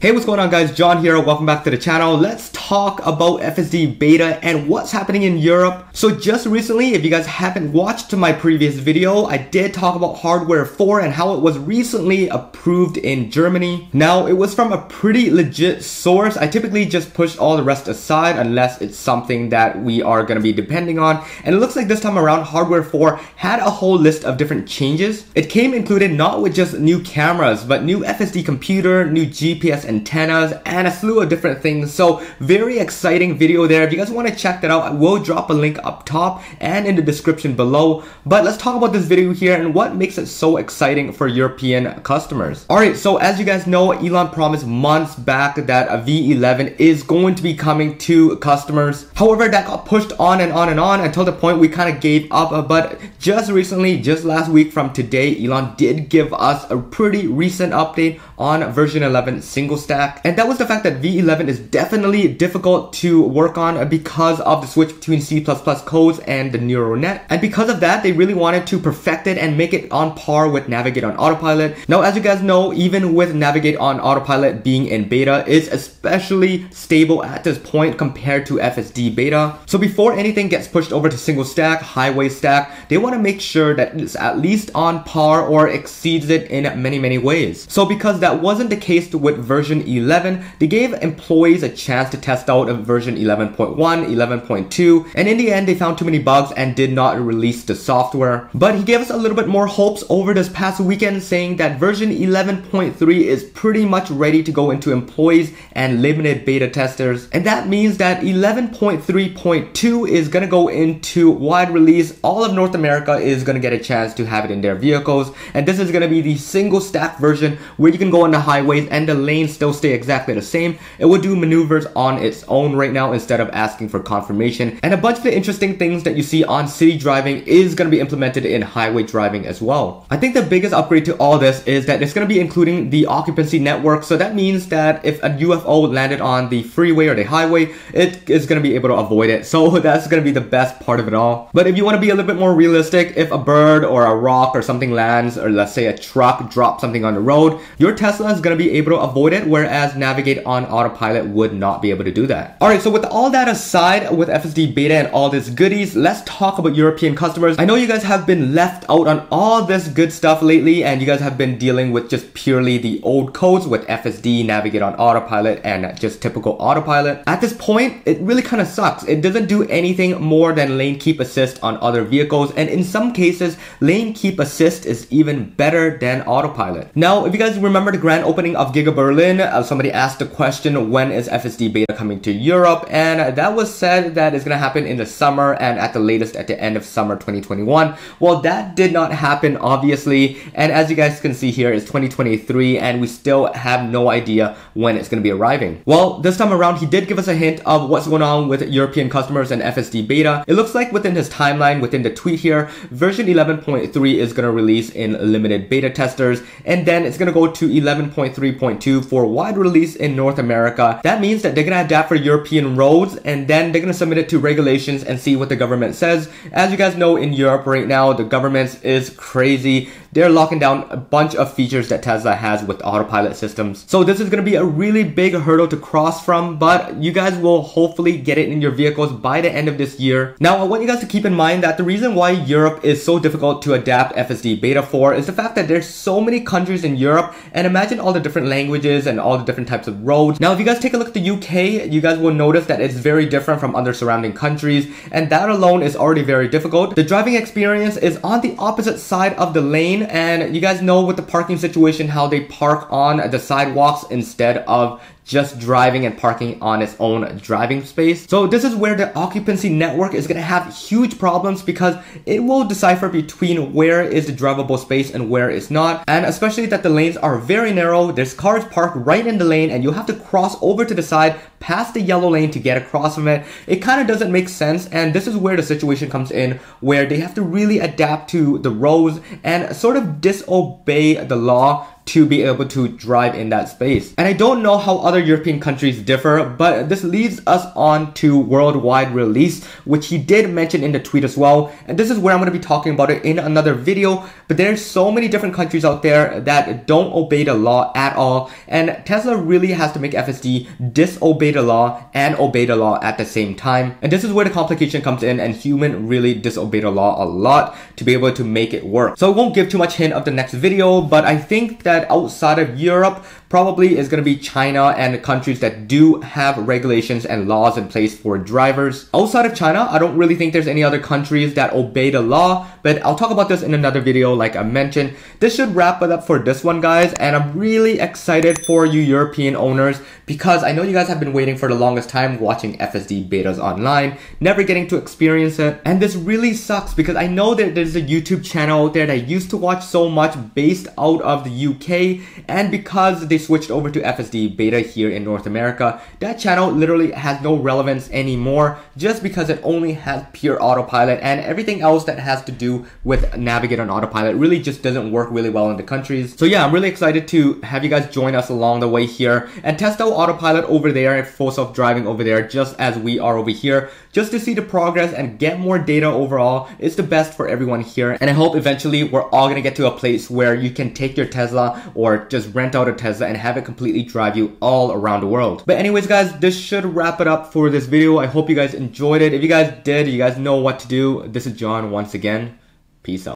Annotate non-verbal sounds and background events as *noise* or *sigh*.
Hey, what's going on guys? John here. Welcome back to the channel. Let's talk about FSD beta and what's happening in Europe. So just recently, if you guys haven't watched my previous video, I did talk about hardware 4 and how it was recently approved in Germany. Now, it was from a pretty legit source. I typically just push all the rest aside unless it's something that we are going to be depending on. And it looks like this time around, hardware 4 had a whole list of different changes. It came included not with just new cameras, but new FSD computer, new GPS antennas, and a slew of different things. So very exciting video there. If you guys want to check that out, I will drop a link up top and in the description below. But let's talk about this video here and what makes it so exciting for European customers. Alright, so as you guys know, Elon promised months back that a V11 is going to be coming to customers. However, that got pushed on and on and on until the point we kind of gave up. But just recently, just last week from today, Elon did give us a pretty recent update on version 11 single stack. And that was the fact that V11 is definitely difficult to work on because of the switch between C++ codes and the neural net. And because of that, they really wanted to perfect it and make it on par with Navigate on Autopilot. Now, as you guys know, even with Navigate on Autopilot being in beta, it's especially stable at this point compared to FSD beta. So before anything gets pushed over to single stack, highway stack, they want to make sure that it's at least on par or exceeds it in many, many ways. So because that wasn't the case with version 11, they gave employees a chance to test out version 11.1, 11.2, and in the end they found too many bugs and did not release the software. But he gave us a little bit more hopes over this past weekend saying that version 11.3 is pretty much ready to go into employees and limited beta testers. And that means that 11.3.2 is gonna go into wide release. All of North America is gonna get a chance to have it in their vehicles. And this is gonna be the single stack version where you can go on the highways and the lanes still stay exactly the same. It will do maneuvers on its own right now instead of asking for confirmation. And a bunch of the interesting things that you see on city driving is going to be implemented in highway driving as well. I think the biggest upgrade to all this is that it's going to be including the occupancy network. So that means that if a UFO landed on the freeway or the highway, it is going to be able to avoid it. *laughs* So that's going to be the best part of it all. But if you want to be a little bit more realistic, if a bird or a rock or something lands, or let's say a truck drops something on the road, your Tesla is going to be able to avoid it, whereas Navigate on Autopilot would not be able to do that. Alright, so with all that aside, with FSD Beta and all this goodies, let's talk about European customers. I know you guys have been left out on all this good stuff lately, and you guys have been dealing with just purely the old codes with FSD, Navigate on Autopilot, and just typical Autopilot. At this point, it really kind of sucks. It doesn't do anything more than lane keep assist on other vehicles, and in some cases, lane keep assist is even better than Autopilot. Now, if you guys remember the grand opening of Giga Berlin, uh, somebody asked the question, when is FSD beta coming to Europe? And that was said that it's gonna happen in the summer and at the latest at the end of summer 2021. Well, that did not happen, obviously. And as you guys can see here, it's 2023 and we still have no idea when it's gonna be arriving. Well, this time around, he did give us a hint of what's going on with European customers and FSD beta. It looks like within his timeline, within the tweet here, version 11.3 is gonna release in limited beta testers, and then it's gonna go to 11.3.2 for wide release in North America. That means that they're gonna adapt for European roads and then they're gonna submit it to regulations and see what the government says. As you guys know, in Europe right now, the government is crazy. They're locking down a bunch of features that Tesla has with autopilot systems. So this is gonna be a really big hurdle to cross from, but you guys will hopefully get it in your vehicles by the end of this year. Now, I want you guys to keep in mind that the reason why Europe is so difficult to adapt FSD beta 4 is the fact that there's so many countries in Europe and imagine all the different languages and all the different types of roads. Now, if you guys take a look at the UK, you guys will notice that it's very different from other surrounding countries and that alone is already very difficult. The driving experience is on the opposite side of the lane and you guys know with the parking situation how they park on the sidewalks instead of just driving and parking on its own driving space. So this is where the occupancy network is gonna have huge problems because it will decipher between where is the drivable space and where is not. And especially that the lanes are very narrow, there's cars parked right in the lane and you have to cross over to the side past the yellow lane to get across from it. It kind of doesn't make sense and this is where the situation comes in where they have to really adapt to the roads and sort of disobey the law to be able to drive in that space. And I don't know how other European countries differ, but this leads us on to worldwide release, which he did mention in the tweet as well. And this is where I'm going to be talking about it in another video, but there's so many different countries out there that don't obey the law at all. And Tesla really has to make FSD disobey the law and obey the law at the same time. And this is where the complication comes in and human really disobey the law a lot to be able to make it work. So I won't give too much hint of the next video, but I think that outside of Europe, probably is going to be China and countries that do have regulations and laws in place for drivers. Outside of China, I don't really think there's any other countries that obey the law, but I'll talk about this in another video like I mentioned. This should wrap it up for this one guys, and I'm really excited for you European owners because I know you guys have been waiting for the longest time watching FSD betas online, never getting to experience it, and this really sucks because I know that there's a YouTube channel out there that I used to watch so much based out of the UK, and because they switched over to FSD beta here in North America, that channel literally has no relevance anymore just because it only has pure autopilot and everything else that has to do with navigate on autopilot really just doesn't work really well in the countries. So yeah, I'm really excited to have you guys join us along the way here and test out autopilot over there and full self-driving over there just as we are over here just to see the progress and get more data overall. It's the best for everyone here and I hope eventually we're all gonna get to a place where you can take your Tesla or just rent out a Tesla and have it completely drive you all around the world. But anyways guys, this should wrap it up for this video. I hope you guys enjoyed it. If you guys did, you guys know what to do. This is John once again. Peace out.